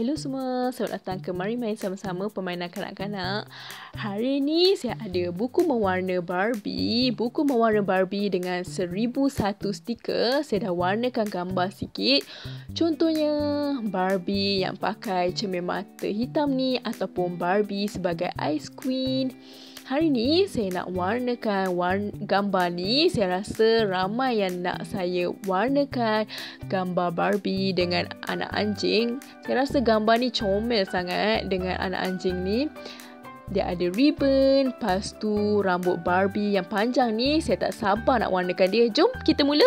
Hello semua, selamat datang ke Mari Main Sama-Sama Permainan Kanak-Kanak. Hari ni saya ada buku mewarna Barbie. Buku mewarna Barbie dengan seribu satu stiker. Saya dah warnakan gambar sikit. Contohnya Barbie yang pakai cermin mata hitam ni Ataupun Barbie sebagai Ice Queen Hari ni saya nak warnakan warna, gambar ni. Saya rasa ramai yang nak saya warnakan gambar Barbie dengan anak anjing. Saya rasa gambar ni comel sangat dengan anak anjing ni. Dia ada ribbon, lepas tu rambut Barbie yang panjang ni. Saya tak sabar nak warnakan dia. Jom kita mula.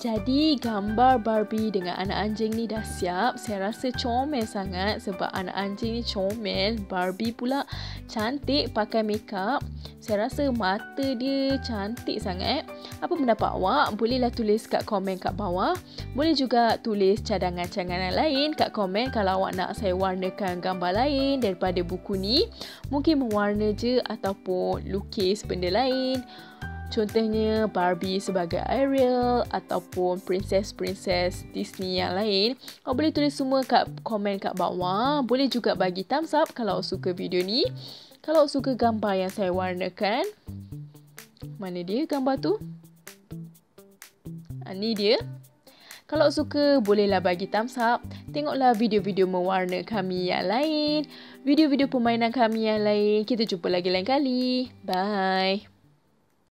Jadi gambar Barbie dengan anak anjing ni dah siap. Saya rasa comel sangat sebab anak anjing ni comel. Barbie pula cantik pakai makeup. Saya rasa mata dia cantik sangat. Apa pendapat awak? Bolehlah tulis kat komen kat bawah. Boleh juga tulis cadangan-cadangan lain kat komen kalau awak nak saya warnakan gambar lain daripada buku ni. Mungkin mewarna je ataupun lukis benda lain. Contohnya Barbie sebagai Ariel ataupun princess-princess Disney yang lain. Kau boleh tulis semua kat komen kat bawah. Boleh juga bagi thumbs up kalau suka video ni. Kalau suka gambar yang saya warnakan. Mana dia gambar tu? Ha, ni dia. Kalau suka, bolehlah bagi thumbs up. Tengoklah video-video mewarna kami yang lain. Video-video permainan kami yang lain. Kita jumpa lagi lain kali. Bye.